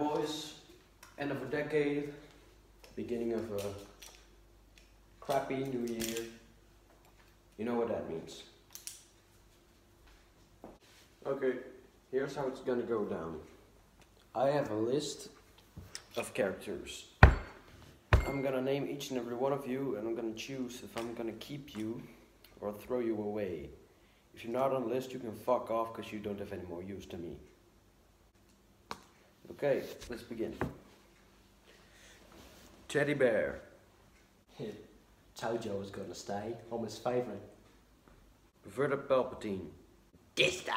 boys. End of a decade, beginning of a crappy new year. You know what that means. Okay, here's how it's gonna go down. I have a list of characters. I'm gonna name each and every one of you, and I'm gonna choose if I'm gonna keep you or throw you away. If you're not on the list, you can fuck off because you don't have any more use to me. Okay, let's begin. Teddy Bear, Tojo was gonna stay. I'm his favourite. Verta Palpatine, Dista!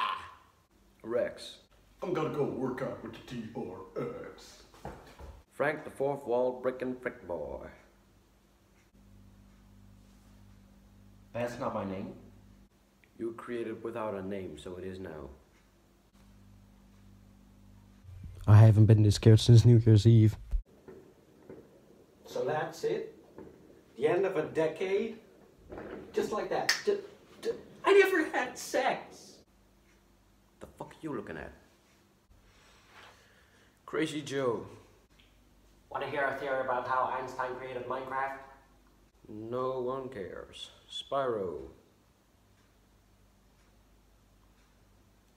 Rex, I'm gonna go work out with the TRX. Frank the Fourth Wall Brickin' Frick Boy, That's not my name. you were created without a name, so it is now. I haven't been this scared since New Year's Eve. So that's it? The end of a decade? Just like that. Just, just, I never had sex. The fuck are you looking at? Crazy Joe, Want to hear a theory about how Einstein created Minecraft? no one cares. Spyro,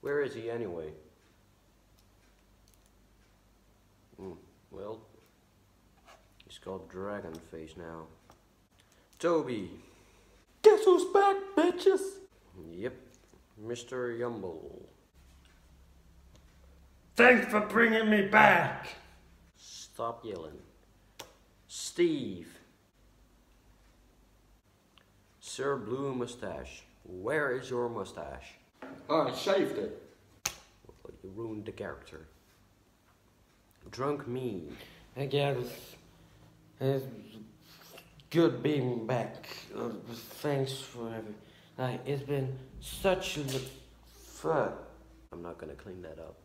where is he anyway? Well, he's called Dragon Face now. Toby, Guess who's back, bitches? yep, Mr. Yumble. Thanks for bringing me back. Stop yelling. Steve. Sir Blue Mustache. Where is your mustache? I shaved it. Well, you ruined the character. Drunk me. Again, it's good being back. Uh, thanks for having. Like, it's been such a fun. I'm not gonna clean that up.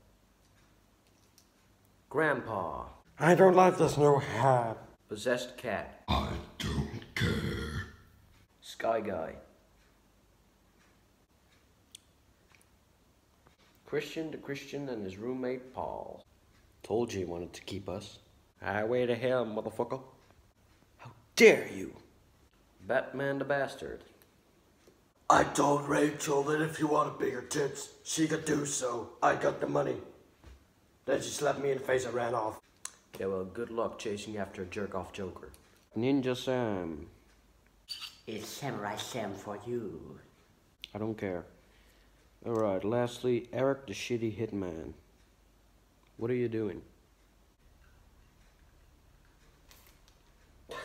Grandpa. I don't like this new hat. Possessed cat. I don't care. Sky guy. Christian the Christian and his roommate Paul. Told you he wanted to keep us. Highway to hell, motherfucker. How dare you? Batman the bastard. I told Rachel that if you wanted bigger tits, she could do so. I got the money. Then she slapped me in the face and ran off. Yeah, well, good luck chasing after a jerk off Joker. Ninja Sam. It's Samurai Sam for you. I don't care. Alright, lastly, Eric the shitty hitman. What are you doing?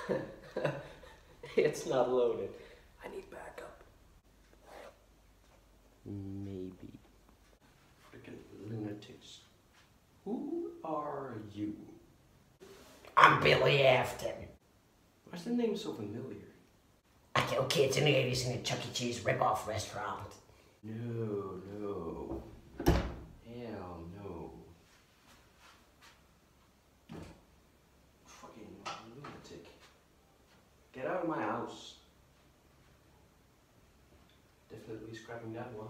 It's not loaded. I need backup. Maybe. Freaking lunatics. Who are you? I'm Billy Afton. Why's the name so familiar? I kill kids in the 80s in a Chuck E. Cheese rip-off restaurant. No, no. Hell no. Fucking lunatic. Get out of my house. Definitely scrapping that one.